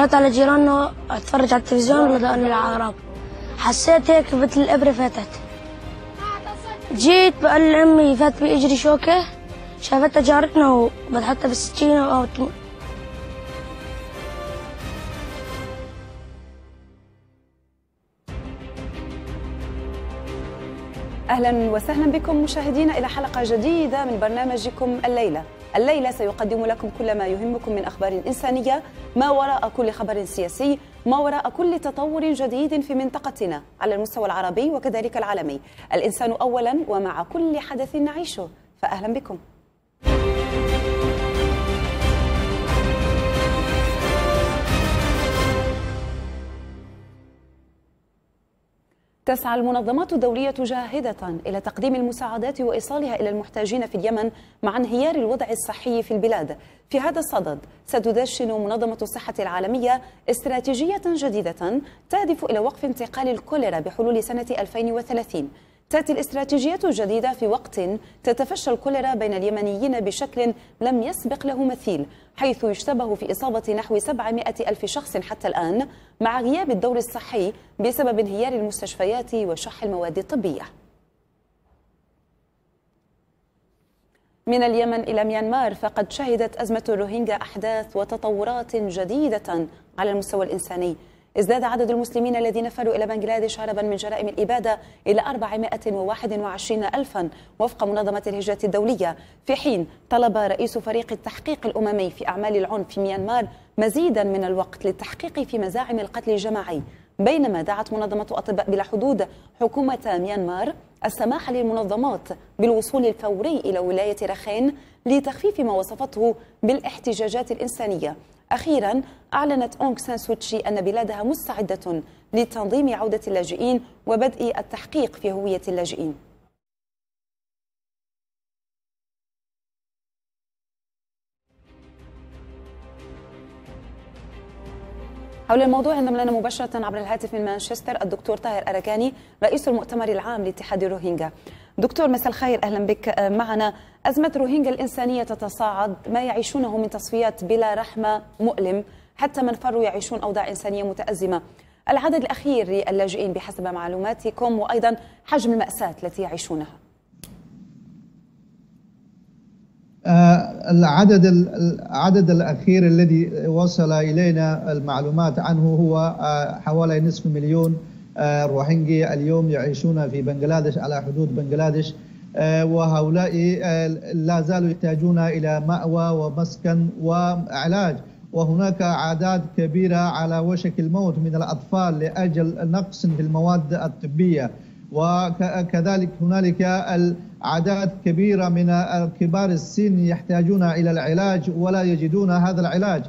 طلعت على جيراننا أتفرج على التلفزيون لقاني العقرب حسيت هيك مثل الإبرة فاتت. جيت بقول لأمي فات بيجري شوكة شافتها جارتنا وبتحطها بالسكينه أو أهلا وسهلا بكم مشاهدينا إلى حلقة جديدة من برنامجكم الليلة. الليلة سيقدم لكم كل ما يهمكم من أخبار إنسانية، ما وراء كل خبر سياسي، ما وراء كل تطور جديد في منطقتنا على المستوى العربي وكذلك العالمي. الإنسان اولا ومع كل حدث نعيشه، فاهلا بكم. تسعى المنظمات الدولية جاهدة إلى تقديم المساعدات وإيصالها إلى المحتاجين في اليمن مع انهيار الوضع الصحي في البلاد. في هذا الصدد ستدشن منظمة الصحة العالمية استراتيجية جديدة تهدف إلى وقف انتقال الكوليرا بحلول سنة 2030 تأتي الاستراتيجية الجديدة في وقت تتفشى الكوليرا بين اليمنيين بشكل لم يسبق له مثيل حيث يشتبه في إصابة نحو 700 ألف شخص حتى الآن مع غياب الدور الصحي بسبب انهيار المستشفيات وشح المواد الطبية. من اليمن إلى ميانمار فقد شهدت أزمة الروهينجا أحداث وتطورات جديدة على المستوى الإنساني. ازداد عدد المسلمين الذين فروا إلى بنغلاديش هربا من جرائم الإبادة إلى 421 ألفا وفق منظمة الهجرة الدولية. في حين طلب رئيس فريق التحقيق الأممي في أعمال العنف في ميانمار مزيدا من الوقت للتحقيق في مزاعم القتل الجماعي بينما دعت منظمة أطباء بلا حدود حكومة ميانمار السماح للمنظمات بالوصول الفوري إلى ولاية رخين لتخفيف ما وصفته بالاحتجاجات الإنسانية. أخيرا أعلنت أونغ سان سوتشي أن بلادها مستعدة لتنظيم عودة اللاجئين وبدء التحقيق في هوية اللاجئين. حول الموضوع انضم لنا مباشرة عبر الهاتف من مانشستر الدكتور طاهر أركاني رئيس المؤتمر العام لاتحاد الروهينجا دكتور مساء الخير أهلا بك. معنا أزمة روهينجا الإنسانية تتصاعد ما يعيشونه من تصفيات بلا رحمة مؤلم حتى من فروا يعيشون أوضاع إنسانية متأزمة. العدد الأخير للاجئين بحسب معلوماتكم وأيضا حجم المأساة التي يعيشونها. العدد العدد الأخير الذي وصل إلينا المعلومات عنه هو حوالي نصف مليون روهينجي اليوم يعيشون في بنغلاديش على حدود بنغلاديش وهؤلاء لا زالوا يحتاجون إلى مأوى ومسكن وعلاج. وهناك أعداد كبيرة على وشك الموت من الأطفال لأجل نقص في المواد الطبية. وكذلك هنالك أعداد كبيرة من كبار السن يحتاجون إلى العلاج ولا يجدون هذا العلاج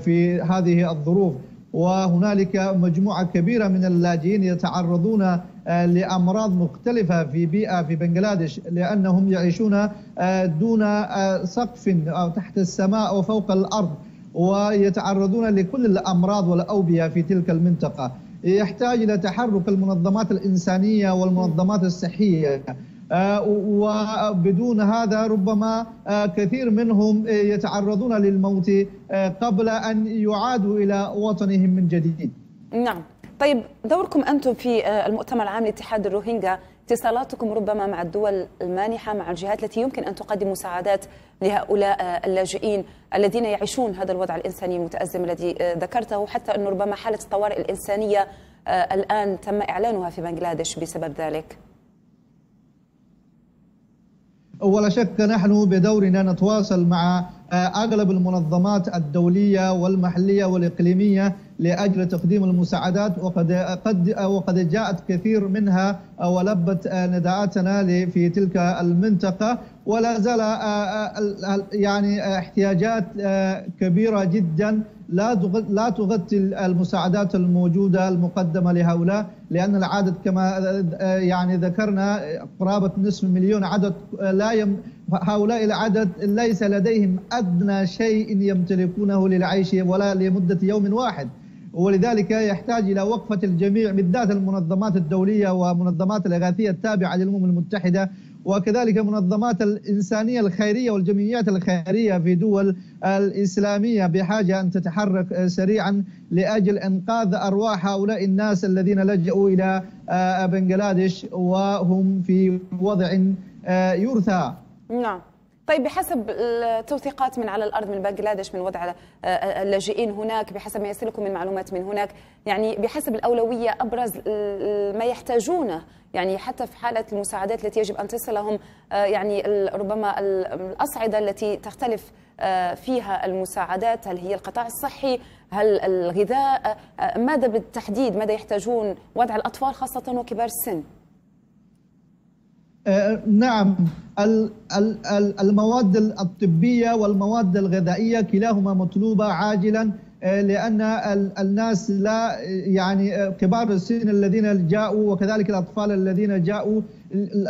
في هذه الظروف. وهنالك مجموعة كبيرة من اللاجئين يتعرضون لأمراض مختلفة في بيئة في بنغلاديش لأنهم يعيشون دون سقف أو تحت السماء أو فوق الأرض ويتعرضون لكل الأمراض والأوبئة في تلك المنطقة. يحتاج إلى تحرك المنظمات الإنسانية والمنظمات الصحية. وبدون هذا ربما كثير منهم يتعرضون للموت قبل أن يعادوا إلى وطنهم من جديد. نعم، طيب دوركم أنتم في المؤتمر العام لاتحاد الروهينجا اتصالاتكم ربما مع الدول المانحة مع الجهات التي يمكن أن تقدم مساعدات لهؤلاء اللاجئين الذين يعيشون هذا الوضع الإنساني المتأزم الذي ذكرته حتى انه ربما حالة الطوارئ الإنسانية الآن تم إعلانها في بنغلاديش بسبب ذلك. ولا شك نحن بدورنا نتواصل مع أغلب المنظمات الدولية والمحلية والإقليمية لأجل تقديم المساعدات وقد قد وقد جاءت كثير منها ولبت نداءاتنا في تلك المنطقة. ولا زال يعني احتياجات كبيرة جدا لا تغطي المساعدات الموجودة المقدمة لهؤلاء لأن العدد كما يعني ذكرنا قرابة نصف مليون عدد لا يم هؤلاء العدد ليس لديهم أدنى شيء يمتلكونه للعيش ولا لمدة يوم واحد. ولذلك يحتاج إلى وقفة الجميع بالذات المنظمات الدولية ومنظمات الأغاثية التابعة للأمم المتحدة وكذلك منظمات الإنسانية الخيرية والجمعيات الخيرية في دول الإسلامية بحاجة أن تتحرك سريعا لأجل إنقاذ أرواح هؤلاء الناس الذين لجأوا إلى بنغلاديش وهم في وضع يرثى. نعم. طيب بحسب التوثيقات من على الأرض من بنغلاديش من وضع اللاجئين هناك بحسب ما يصلكم من معلومات من هناك يعني بحسب الأولوية أبرز ما يحتاجونه. يعني حتى في حالة المساعدات التي يجب أن تصلهم يعني ربما الأصعدة التي تختلف فيها المساعدات هل هي القطاع الصحي هل الغذاء ماذا بالتحديد؟ ماذا يحتاجون؟ وضع الأطفال خاصة وكبار السن. نعم. المواد الطبية والمواد الغذائية كلاهما مطلوبة عاجلا لأن الناس لا يعني كبار السن الذين جاءوا وكذلك الأطفال الذين جاءوا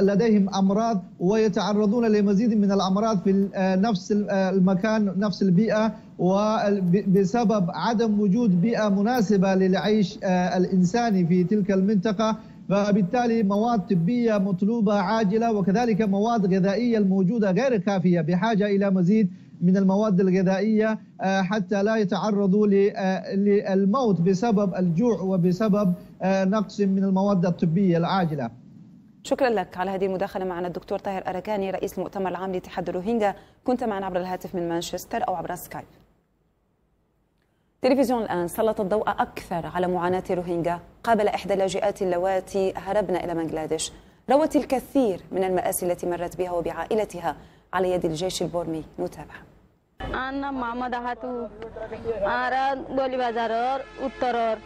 لديهم أمراض ويتعرضون لمزيد من الأمراض في نفس المكان نفس البيئة وبسبب عدم وجود بيئة مناسبة للعيش الإنساني في تلك المنطقة. فبالتالي مواد طبية مطلوبة عاجلة وكذلك مواد غذائية الموجودة غير كافية بحاجة إلى مزيد من المواد الغذائية حتى لا يتعرضوا للموت بسبب الجوع وبسبب نقص من المواد الطبية العاجلة. شكرا لك على هذه المداخلة معنا الدكتور طاهر أركاني رئيس المؤتمر العام لاتحاد الروهينجا. كنت معنا عبر الهاتف من مانشستر أو عبر سكايب. تلفزيون الآن سلط الضوء أكثر على معاناة روهينجا قابل إحدى اللاجئات اللواتي هربن إلى بنغلاديش. روت الكثير من المآسي التي مرت بها وبعائلتها على يد الجيش البورمي. نتابع أنا أنا دولي بازارور وطرور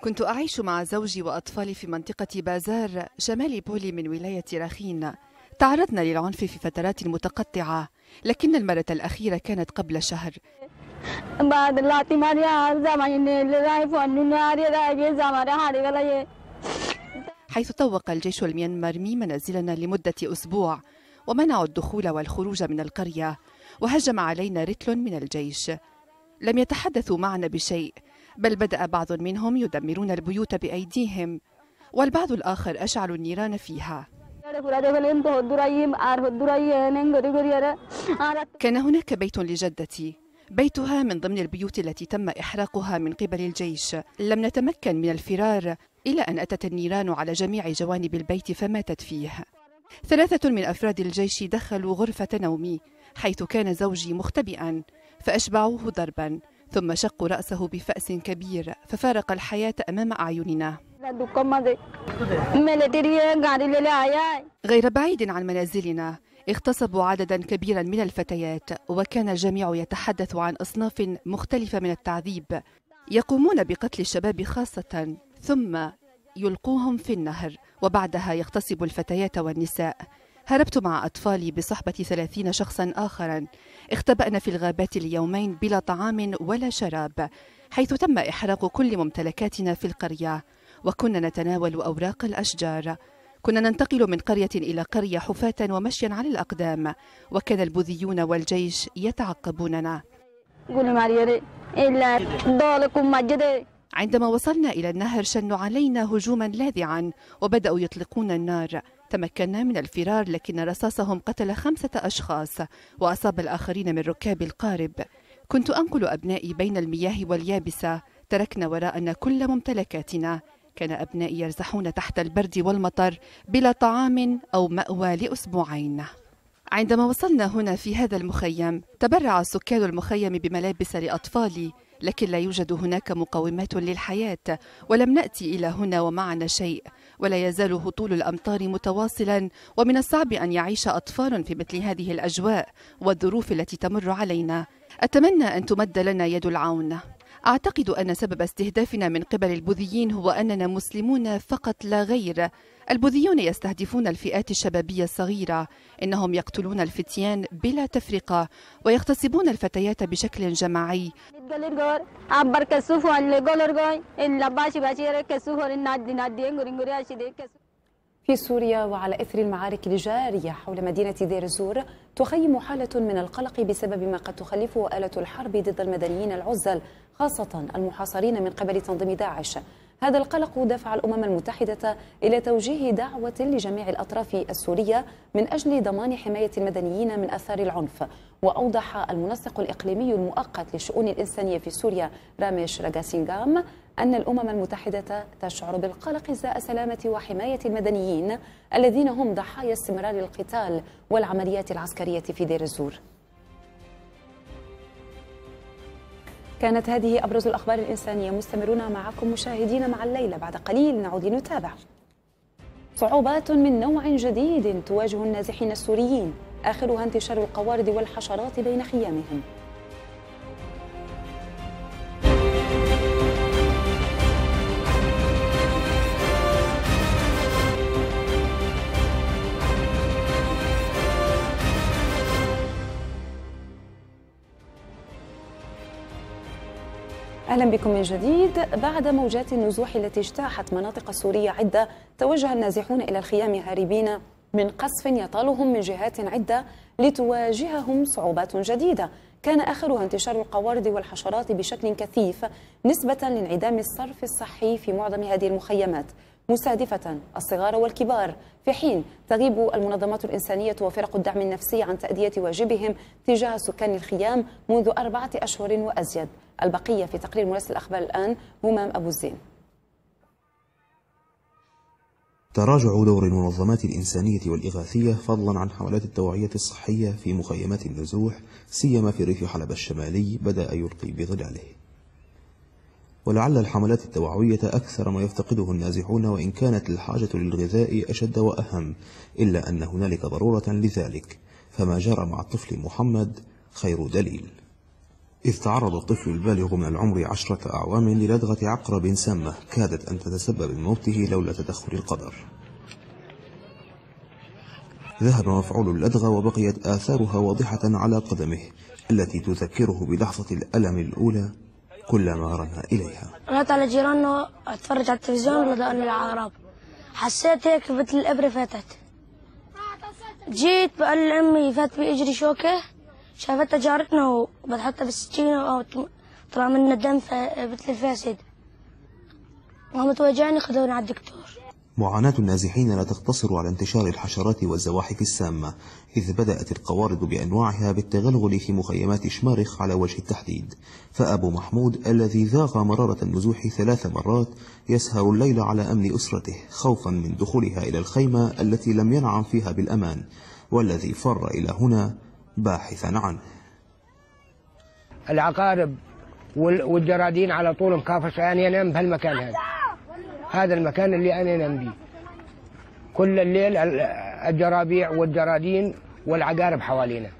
كنت أعيش مع زوجي وأطفالي في منطقة بازار شمال بولي من ولاية راخين. تعرضنا للعنف في فترات متقطعة لكن المرة الأخيرة كانت قبل شهر. بعد لاتي ماريا زمان فون ناري راي زمان هاري ولا حيث طوق الجيش الميانماري منازلنا لمدة أسبوع ومنعوا الدخول والخروج من القرية وهجم علينا رتل من الجيش. لم يتحدثوا معنا بشيء بل بدأ بعض منهم يدمرون البيوت بأيديهم والبعض الآخر أشعلوا النيران فيها. كان هناك بيت لجدتي. بيتها من ضمن البيوت التي تم إحراقها من قبل الجيش. لم نتمكن من الفرار إلى أن أتت النيران على جميع جوانب البيت فماتت فيه. ثلاثة من أفراد الجيش دخلوا غرفة نومي حيث كان زوجي مختبئا فأشبعوه ضربا ثم شقوا رأسه بفأس كبير ففارق الحياة أمام أعيننا. غير بعيد عن منازلنا. اغتصبوا عددا كبيرا من الفتيات وكان الجميع يتحدث عن أصناف مختلفة من التعذيب يقومون بقتل الشباب خاصة ثم يلقوهم في النهر وبعدها يغتصب الفتيات والنساء. هربت مع أطفالي بصحبة ثلاثين شخصا آخرا. اختبأنا في الغابات ليومين بلا طعام ولا شراب حيث تم إحراق كل ممتلكاتنا في القرية وكنا نتناول أوراق الأشجار. كنا ننتقل من قرية إلى قرية حفاة ومشيا على الأقدام. وكان البوذيون والجيش يتعقبوننا. عندما وصلنا إلى النهر شنوا علينا هجوما لاذعا وبدأوا يطلقون النار. تمكنا من الفرار لكن رصاصهم قتل خمسة أشخاص وأصاب الآخرين من ركاب القارب. كنت أنقل أبنائي بين المياه واليابسة. تركنا وراءنا كل ممتلكاتنا. كان أبنائي يرزحون تحت البرد والمطر بلا طعام أو مأوى لأسبوعين. عندما وصلنا هنا في هذا المخيم تبرع سكان المخيم بملابس لأطفالي لكن لا يوجد هناك مقومات للحياة ولم نأتي إلى هنا ومعنا شيء ولا يزال هطول الأمطار متواصلا ومن الصعب أن يعيش أطفال في مثل هذه الأجواء والظروف التي تمر علينا. أتمنى أن تمد لنا يد العون. أعتقد أن سبب استهدافنا من قبل البوذيين هو أننا مسلمون فقط لا غير. البوذيون يستهدفون الفئات الشبابية الصغيرة. إنهم يقتلون الفتيان بلا تفرقة ويغتصبون الفتيات بشكل جماعي. في سوريا وعلى إثر المعارك الجارية حول مدينة دير الزور تخيم حالة من القلق بسبب ما قد تخلفه آلة الحرب ضد المدنيين العزل خاصة المحاصرين من قبل تنظيم داعش. هذا القلق دفع الأمم المتحدة إلى توجيه دعوة لجميع الأطراف السورية من أجل ضمان حماية المدنيين من آثار العنف. وأوضح المنسق الإقليمي المؤقت للشؤون الإنسانية في سوريا راميش راغاسينغام أن الأمم المتحدة تشعر بالقلق إزاء سلامة وحماية المدنيين الذين هم ضحايا استمرار القتال والعمليات العسكرية في دير الزور. كانت هذه أبرز الأخبار الإنسانية. مستمرون معكم مشاهدين مع الليلة. بعد قليل نعود لنتابع صعوبات من نوع جديد تواجه النازحين السوريين. آخرها انتشار القوارض والحشرات بين خيامهم. أهلا بكم من جديد. بعد موجات النزوح التي اجتاحت مناطق سورية عدة توجه النازحون إلى الخيام هاربين من قصف يطالهم من جهات عدة لتواجههم صعوبات جديدة. كان آخرها انتشار القوارض والحشرات بشكل كثيف نسبة لانعدام الصرف الصحي في معظم هذه المخيمات. مستهدفة الصغار والكبار. في حين تغيب المنظمات الإنسانية وفرق الدعم النفسي عن تأدية واجبهم تجاه سكان الخيام منذ أربعة أشهر وأزيد. البقية في تقرير مراسل الأخبار الآن همام أبو الزين. تراجع دور المنظمات الإنسانية والإغاثية فضلا عن حملات التوعية الصحية في مخيمات النزوح سيما في ريف حلب الشمالي بدأ يلقي بظلاله. ولعل الحملات التوعوية أكثر ما يفتقده النازحون وإن كانت الحاجة للغذاء أشد وأهم إلا أن هنالك ضرورة لذلك. فما جرى مع الطفل محمد خير دليل. إذ تعرض الطفل البالغ من العمر عشرة أعوام للدغة عقرب سامة كادت أن تتسبب بموته لولا تدخل القدر. ذهب مفعول اللدغة وبقيت آثارها واضحة على قدمه التي تذكره بلحظة الألم الأولى كلما رمى إليها. رحت على جيراننا أتفرج على التلفزيون أن العقرب حسيت هيك مثل الإبرة فاتت. جيت بقول لأمي فات بيجري شوكة؟ شافتها جارتنا وبتحطها بالسكينة طلع منها دم مثل الفاسد. قامت وجعني خذوني على الدكتور. معاناة النازحين لا تقتصر على انتشار الحشرات والزواحف السامة إذ بدأت القوارض بأنواعها بالتغلغل في مخيمات شمارخ على وجه التحديد. فأبو محمود الذي ذاق مرارة النزوح ثلاث مرات يسهر الليل على أمن أسرته خوفا من دخولها إلى الخيمة التي لم ينعم فيها بالأمان والذي فر إلى هنا باحثا عنه. العقارب والجرادين على طول مكافحة أنا أنام بهالمكان هذا. هذا المكان اللي أنا أنام به كل الليل الجرابيع والجرادين والعقارب حوالينا.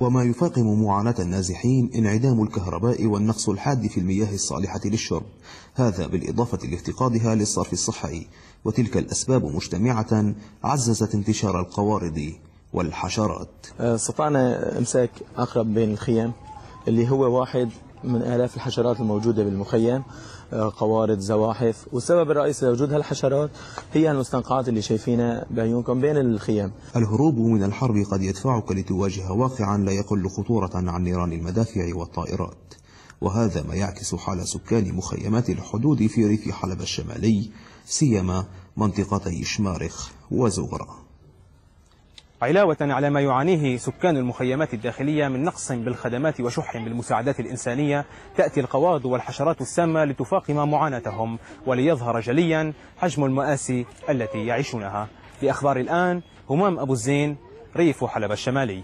وما يفاقم معاناة النازحين انعدام الكهرباء والنقص الحاد في المياه الصالحة للشرب. هذا بالإضافة لافتقادها للصرف الصحي. وتلك الأسباب مجتمعة عززت انتشار القوارض. والحشرات. استطعنا إمساك عقرب بين الخيام اللي هو واحد من آلاف الحشرات الموجودة بالمخيم قوارض زواحف. والسبب الرئيسي لوجود هالحشرات هي المستنقعات اللي شايفينها بعيونكم بين الخيام. الهروب من الحرب قد يدفعك لتواجه واقعا لا يقل خطورة عن نيران المدافع والطائرات. وهذا ما يعكس حال سكان مخيمات الحدود في ريف حلب الشمالي سيما منطقتي شمارخ وزغرة. علاوة على ما يعانيه سكان المخيمات الداخلية من نقص بالخدمات وشح بالمساعدات الإنسانية تأتي القواض والحشرات السامة لتفاقم معاناتهم وليظهر جليا حجم المآسي التي يعيشونها. لأخبار الآن همام أبو الزين ريف حلب الشمالي.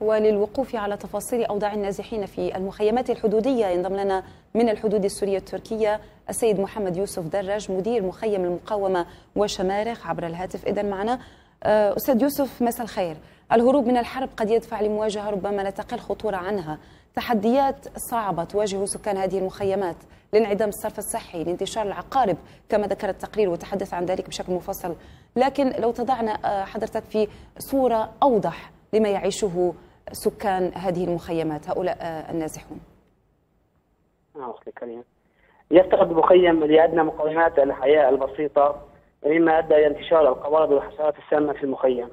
وللوقوف على تفاصيل أوضاع النازحين في المخيمات الحدودية ينضم لنا من الحدود السورية التركية السيد محمد يوسف درج مدير مخيم المقاومة وشمارخ. عبر الهاتف إذا معنا أستاذ يوسف مساء الخير. الهروب من الحرب قد يدفع لمواجهة ربما لا تقل خطورة عنها. تحديات صعبة تواجه سكان هذه المخيمات لانعدام الصرف الصحي لانتشار العقارب كما ذكر التقرير وتحدث عن ذلك بشكل مفصل. لكن لو تضعنا آه، حضرتك في صورة أوضح لما يعيشه سكان هذه المخيمات هؤلاء آه، النازحون. نعم يفتقد المخيم لأدنى مقومات الحياة البسيطة. مما أدى إلى انتشار القوارض والحشرات السامة في المخيم.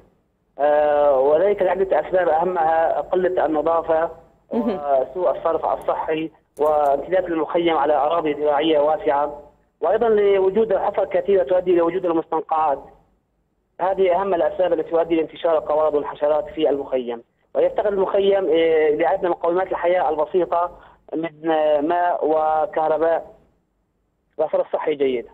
آه وذلك لعده اسباب أهمها قلة النظافة وسوء الصرف الصحي وامتلاك المخيم على أراضي زراعية واسعة وأيضا لوجود حفر كثيرة تؤدي إلى وجود المستنقعات. هذه أهم الأسباب التي تؤدي لانتشار القوارض والحشرات في المخيم. ويفتقد المخيم آه، لادنى مقومات الحياة البسيطة من ماء وكهرباء. وصرف صحي جيد.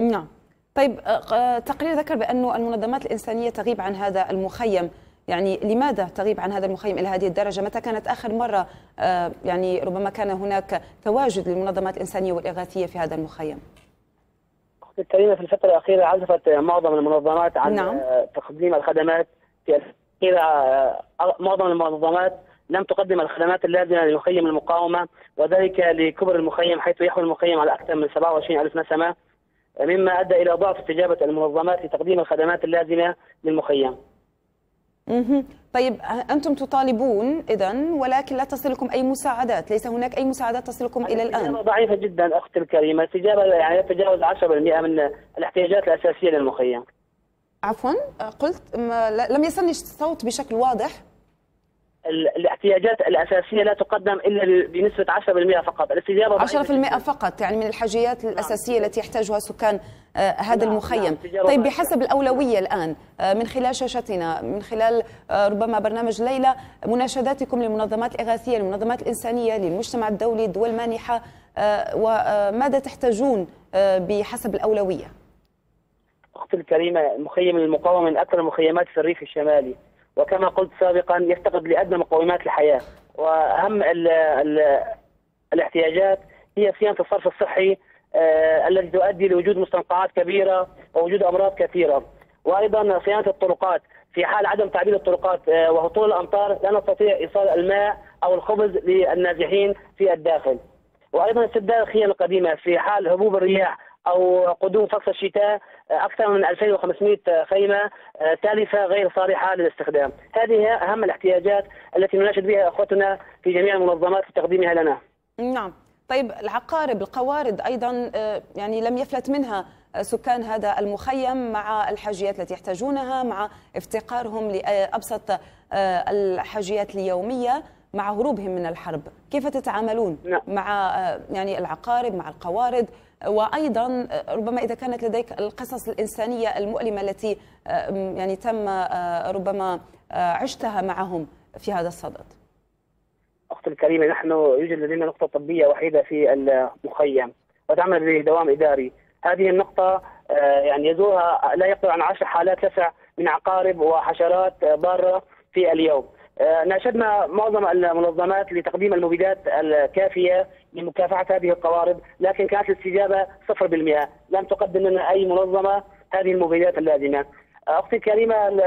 نعم. طيب آه، تقرير ذكر بأن المنظمات الإنسانية تغيب عن هذا المخيم. يعني لماذا تغيب عن هذا المخيم إلى هذه الدرجة؟ متى كانت آخر مرة آه، يعني ربما كان هناك تواجد للمنظمات الإنسانية والإغاثية في هذا المخيم؟ أختي الكريمه في الفترة الأخيرة عزفت معظم المنظمات عن نعم. آه، تقديم الخدمات. في الأخيرة معظم المنظمات لم تقدم الخدمات اللازمة لمخيم المقاومة وذلك لكبر المخيم حيث يحوي المخيم على أكثر من 27 ألف نسمة. مما أدى إلى ضعف استجابة المنظمات لتقديم الخدمات اللازمة للمخيم. مهم. طيب أنتم تطالبون إذا ولكن لا تصلكم أي مساعدات ليس هناك أي مساعدات تصلكم إلى الآن الاستجابه ضعيفة جدا أختي الكريمة، الاستجابه يعني تتجاوز 10% من الاحتياجات الأساسية للمخيم. عفوا قلت لم يصلني الصوت بشكل واضح الاحتياجات الأساسية لا تقدم إلا بنسبة 10% فقط، الاستجابة ضعيفة 10% فقط يعني من الحاجيات الأساسية التي يحتاجها سكان آه، هذا نعم، المخيم. نعم، طيب. بحسب الأولوية الآن آه، من خلال شاشتنا من خلال آه، ربما برنامج ليلى مناشداتكم للمنظمات الإغاثية للمنظمات الإنسانية للمجتمع الدولي الدول المانحة آه، وماذا تحتاجون بحسب الأولوية؟ أختي الكريمة مخيم المقاومه من أكثر المخيمات في الريف الشمالي. وكما قلت سابقا يفتقد لأدنى مقومات الحياة. وأهم ال ال الاحتياجات هي صيانة الصرف الصحي آه الذي تؤدي لوجود مستنقعات كبيرة ووجود أمراض كثيرة. وأيضا صيانة الطرقات. في حال عدم تعبير الطرقات آه وهطول الأمطار لا نستطيع إيصال الماء أو الخبز للنازحين في الداخل. وأيضا استبدال الخيام القديمة في حال هبوب الرياح أو قدوم فصل الشتاء أكثر من 2500 خيمة آه، تالفة غير صالحه للاستخدام. هذه أهم الاحتياجات التي نناشد بها أخوتنا في جميع المنظمات في تقديمها لنا. نعم طيب العقارب القوارض أيضا آه، يعني لم يفلت منها آه، سكان هذا المخيم مع الحاجيات التي يحتاجونها مع افتقارهم لأبسط الحاجيات اليومية مع هروبهم من الحرب كيف تتعاملون نعم. مع يعني العقارب مع القوارض وأيضا ربما إذا كانت لديك القصص الإنسانية المؤلمة التي آه، يعني تم آه، ربما آه، عشتها معهم في هذا الصدد أختي الكريمة نحن يوجد لدينا نقطة طبية وحيدة في المخيم وتعمل بدوام إداري. هذه النقطة يعني يزورها لا يقل عن عشر حالات لسع من عقارب وحشرات ضاره في اليوم. ناشدنا معظم المنظمات لتقديم المبيدات الكافية لمكافحة هذه القوارض، لكن كانت الاستجابة 0%، لم تقدم لنا أي منظمة هذه المبيدات اللازمة. أختي الكريمة ال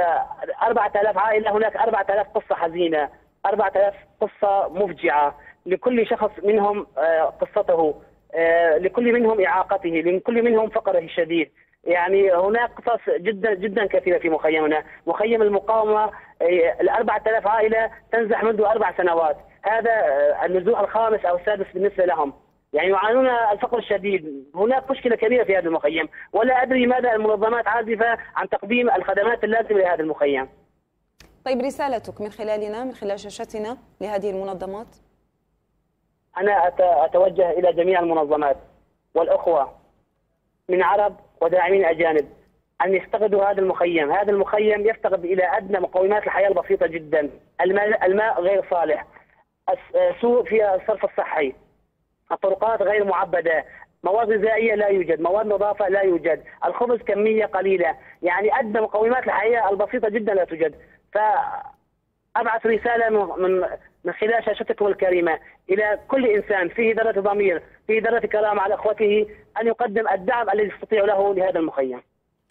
4000 عائلة هناك 4000 قصة حزينة، 4000 قصة مفجعة، لكل شخص منهم آه، قصته، آه، لكل منهم إعاقته، لكل منهم فقره الشديد. يعني هناك قصص جدا جدا كثيرة في مخيمنا، مخيم المقاومة آه، ال 4000 عائلة تنزح منذ أربع سنوات، هذا آه، النزوح الخامس أو السادس بالنسبة لهم. يعني يعانون الفقر الشديد، هناك مشكلة كبيرة في هذا المخيم، ولا أدري لماذا المنظمات عازفة عن تقديم الخدمات اللازمة لهذا المخيم. طيب رسالتك من خلالنا من خلال شاشتنا لهذه المنظمات. أنا أت- أتوجه إلى جميع المنظمات والأخوة من عرب وداعمين أجانب أن يفتقدوا هذا المخيم. هذا المخيم يفتقد إلى أدنى مقومات الحياة البسيطة جدا. الماء, الماء غير صالح. سوء في الصرف الصحي. الطرقات غير معبدة. مواد غذائية لا يوجد. مواد نظافة لا يوجد. الخبز كمية قليلة. يعني أدنى مقومات الحياة البسيطة جدا لا توجد. فأبعث رسالة من- من خلال شاشتكم الكريمة. إلى كل إنسان فيه ذرة ضمير فيه ذرة كرامة على أخوته أن يقدم الدعم الذي يستطيع له لهذا المخيم.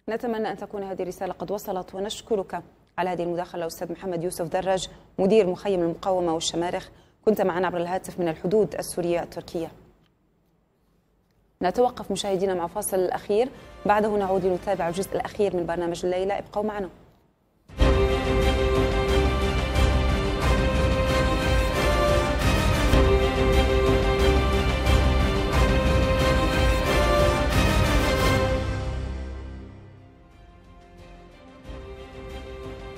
نتمنى أن تكون هذه الرسالة قد وصلت ونشكرك على هذه المداخلة أستاذ محمد يوسف دراج مدير مخيم المقاومة والشمارخ. كنت معنا عبر الهاتف من الحدود السورية التركية. نتوقف مشاهدينا مع فاصل الأخير. بعده نعود لنتابع الجزء الأخير من برنامج الليلة. ابقوا معنا.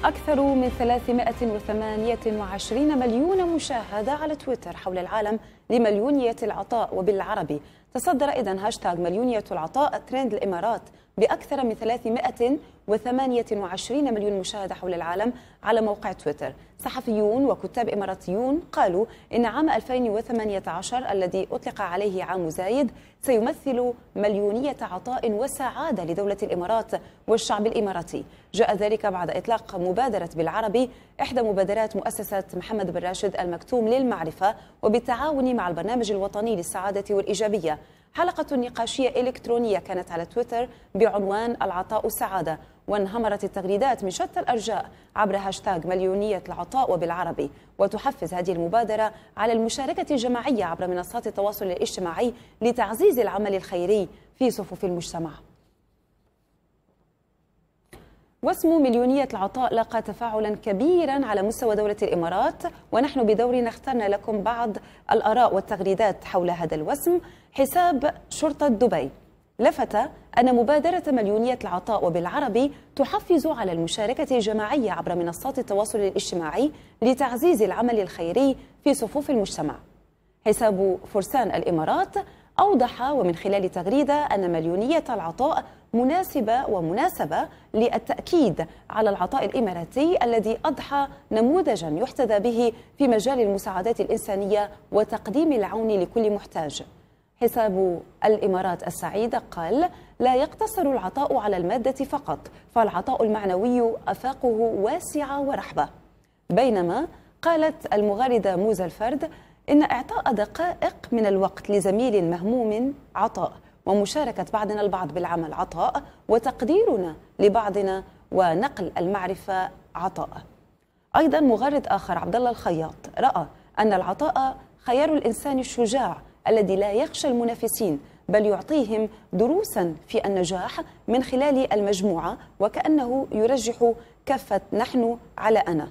أكثر من 328 مليون مشاهدة على تويتر حول العالم لمليونية العطاء. وبالعربي تصدر إذا هاشتاغ مليونية العطاء ترند الإمارات. بأكثر من 328 مليون مشاهدة حول العالم على موقع تويتر. صحفيون وكتاب إماراتيون قالوا إن عام 2018 الذي أطلق عليه عام زايد سيمثل مليونية عطاء وسعادة لدولة الإمارات والشعب الإماراتي. جاء ذلك بعد إطلاق مبادرة بالعربي إحدى مبادرات مؤسسة محمد بن راشد المكتوم للمعرفة وبالتعاون مع البرنامج الوطني للسعادة والإيجابية. حلقة نقاشية إلكترونية كانت على تويتر بعنوان العطاء سعادة وانهمرت التغريدات من شتى الأرجاء عبر هاشتاغ مليونية العطاء وبالعربي. وتحفز هذه المبادرة على المشاركة الجماعية عبر منصات التواصل الاجتماعي لتعزيز العمل الخيري في صفوف المجتمع. واسم مليونية العطاء لقى تفاعلا كبيرا على مستوى دولة الإمارات ونحن بدورنا اخترنا لكم بعض الآراء والتغريدات حول هذا الوسم حساب شرطة دبي. لفت أن مبادرة مليونية العطاء وبالعربي تحفز على المشاركة الجماعية عبر منصات التواصل الاجتماعي لتعزيز العمل الخيري في صفوف المجتمع. حساب فرسان الإمارات أوضح ومن خلال تغريدة أن مليونية العطاء مناسبة ومناسبة للتأكيد على العطاء الإماراتي الذي أضحى نموذجا يحتذى به في مجال المساعدات الإنسانية وتقديم العون لكل محتاج. حساب الإمارات السعيدة قال لا يقتصر العطاء على المادة فقط فالعطاء المعنوي أفاقه واسعة ورحبة. بينما قالت المغاردة موزة الفرد إن إعطاء دقائق من الوقت لزميل مهموم عطاء ومشاركة بعضنا البعض بالعمل عطاء وتقديرنا لبعضنا ونقل المعرفة عطاء. أيضا مغرد آخر عبد الله الخياط رأى أن العطاء خيار الإنسان الشجاع الذي لا يخشى المنافسين بل يعطيهم دروسا في النجاح من خلال المجموعة وكأنه يرجح كفة نحن على أنا.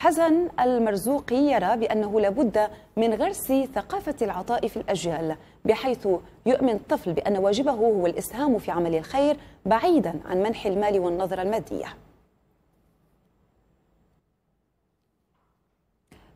حسن المرزوقي يرى بأنه لابد من غرس ثقافة العطاء في الأجيال بحيث يؤمن الطفل بأن واجبه هو الإسهام في عمل الخير بعيدا عن منح المال والنظرة المادية.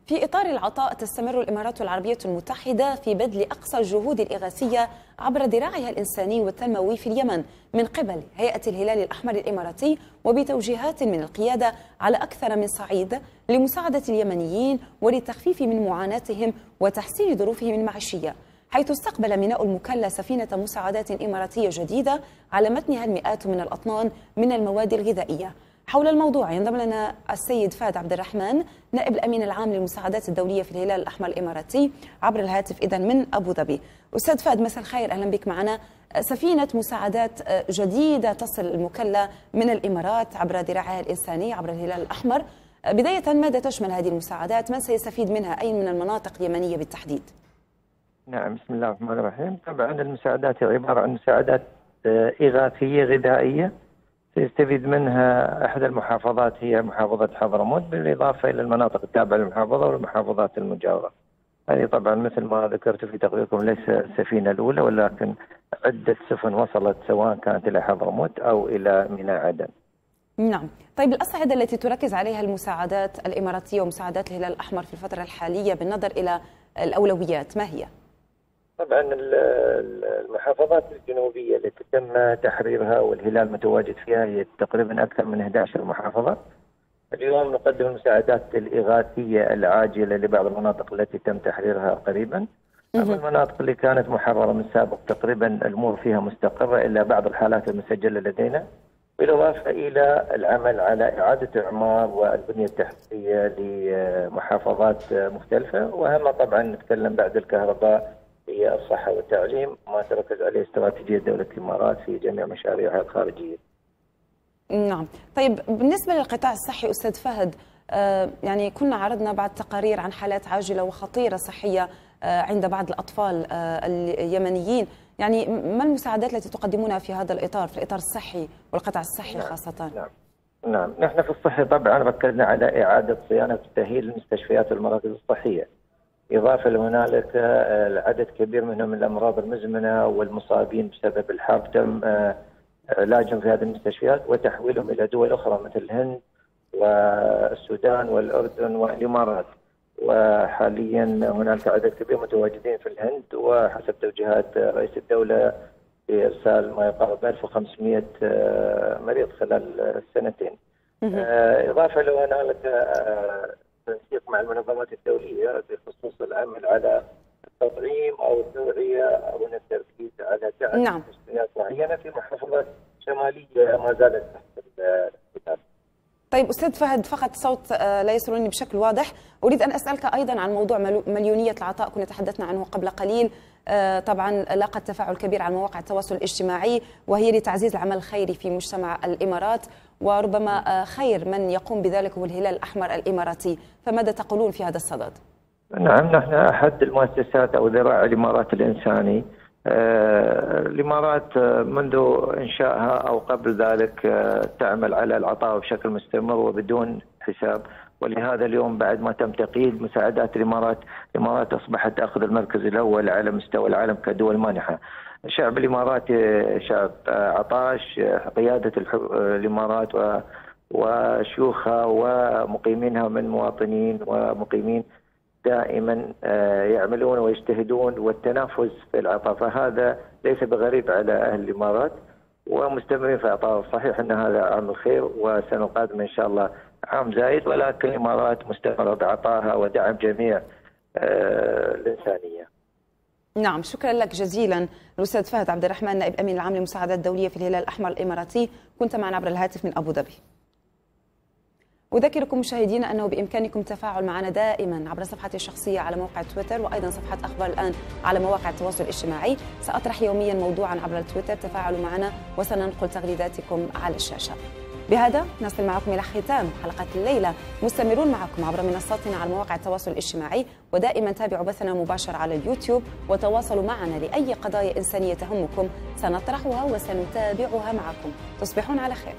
في إطار العطاء تستمر الإمارات العربية المتحدة في بذل أقصى الجهود الإغاثية عبر ذراعها الإنساني والتنموي في اليمن من قبل هيئة الهلال الأحمر الإماراتي وبتوجيهات من القيادة على أكثر من صعيد لمساعدة اليمنيين وللتخفيف من معاناتهم وتحسين ظروفهم المعيشية حيث استقبل ميناء المكلا سفينة مساعدات إماراتية جديدة على متنها المئات من الأطنان من المواد الغذائية. حول الموضوع ينضم لنا السيد فهد عبد الرحمن نائب الأمين العام للمساعدات الدولية في الهلال الأحمر الإماراتي عبر الهاتف اذا من أبو ظبي. أستاذ فهد مساء الخير أهلا بك معنا. سفينة مساعدات جديدة تصل المكلا من الإمارات عبر ذراعها الإنسانية عبر الهلال الأحمر. بداية ماذا تشمل هذه المساعدات؟ من سيستفيد منها؟ أي من المناطق اليمنية بالتحديد؟ نعم بسم الله الرحمن الرحيم طبعا المساعدات عبارة عن مساعدات إغاثية غذائية سيستفيد منها أحد المحافظات هي محافظة حضرموت بالإضافة إلى المناطق التابعة للمحافظة والمحافظات المجاورة. هذه طبعا مثل ما ذكرت في تقريركم ليس السفينة الأولى ولكن عدة سفن وصلت سواء كانت إلى حضرموت أو إلى ميناء عدن. نعم، طيب الأصعدة التي تركز عليها المساعدات الإماراتية ومساعدات الهلال الأحمر في الفترة الحالية بالنظر إلى الأولويات ما هي؟ طبعا المحافظات الجنوبية التي تم تحريرها والهلال متواجد فيها هي تقريبا أكثر من 11 محافظة اليوم نقدم المساعدات الإغاثية العاجلة لبعض المناطق التي تم تحريرها قريبا. أما المناطق اللي كانت محررة من سابق تقريبا الأمور فيها مستقرة إلا بعض الحالات المسجلة لدينا. بالإضافة إلى العمل على إعادة إعمار والبنية التحتية لمحافظات مختلفة. وأهم طبعا نتكلم بعد الكهرباء هي الصحة والتعليم ما تركز عليه استراتيجية دولة الإمارات في جميع مشاريعها الخارجية. نعم. طيب بالنسبة للقطاع الصحي أستاذ فهد آه يعني كنا عرضنا بعض تقارير عن حالات عاجلة وخطيرة صحية آه عند بعض الأطفال آه اليمنيين. يعني ما المساعدات التي تقدمونها في هذا الإطار في الإطار الصحي والقطاع الصحي نعم. خاصة؟ نعم. نعم. نحن في الصحي طبعا ركزنا على إعادة صيانة وتأهيل المستشفيات والمراكز الصحية. إضافة لهنالك عدد كبير منهم من الأمراض المزمنة والمصابين بسبب الحرب تم علاجهم في هذه المستشفيات وتحويلهم إلى دول أخرى مثل الهند والسودان والأردن والإمارات. وحاليا هناك عدد كبير متواجدين في الهند وحسب توجيهات رئيس الدولة بإرسال ما يقارب 1500 آه، مريض خلال السنتين آه، إضافة له هنالك آه، تنسيق مع المنظمات الدولية بخصوص العمل على التطعيم أو التوعية أو التركيز على دعم نعم. مستشفيات معينة في محافظات شمالية ما زالت تحت الاحتلال. طيب أستاذ فهد فقط صوت آه، لا يصلني بشكل واضح أريد أن أسألك أيضا عن موضوع مليونية العطاء كنا تحدثنا عنه قبل قليل آه، طبعا لاقت تفاعل كبير على مواقع التواصل الاجتماعي وهي لتعزيز العمل الخيري في مجتمع الإمارات وربما آه، خير من يقوم بذلك هو الهلال الأحمر الإماراتي. فماذا تقولون في هذا الصدد؟ نعم نحن أحد المؤسسات أو ذراع الإمارات الإنساني. آه، الإمارات آه، منذ إنشائها أو قبل ذلك تعمل على العطاء بشكل مستمر وبدون حساب. ولهذا اليوم بعد ما تم تقييد مساعدات الإمارات الإمارات أصبحت تاخذ المركز الأول على مستوى العالم كدول مانحة. الشعب الاماراتي شعب عطاش قيادة الإمارات وشيوخها ومقيمينها من مواطنين ومقيمين دائما آه، يعملون ويجتهدون والتنافس في العطاء فهذا ليس بغريب على أهل الإمارات ومستمرين في العطاء صحيح أن هذا عام الخير وسنقادم إن شاء الله عام زايد ولكن الإمارات مستمرة بعطائها ودعم جميع آه، الإنسانية. نعم شكرا لك جزيلا. الأستاذ فهد عبد الرحمن نائب أمين العام للمساعدات الدولية في الهلال الأحمر الإماراتي. كنت معنا عبر الهاتف من أبو ظبي. أذكركم مشاهدينا أنه بإمكانكم التفاعل معنا دائما عبر صفحتي الشخصية على موقع تويتر وأيضا صفحة أخبار الآن على مواقع التواصل الاجتماعي. سأطرح يوميا موضوعا عبر التويتر. تفاعلوا معنا وسننقل تغريداتكم على الشاشة. بهذا نصل معكم إلى ختام حلقة الليلة. مستمرون معكم عبر منصاتنا على مواقع التواصل الاجتماعي ودائما تابعوا بثنا مباشر على اليوتيوب وتواصلوا معنا لأي قضايا إنسانية تهمكم. سنطرحها وسنتابعها معكم. تصبحون على خير.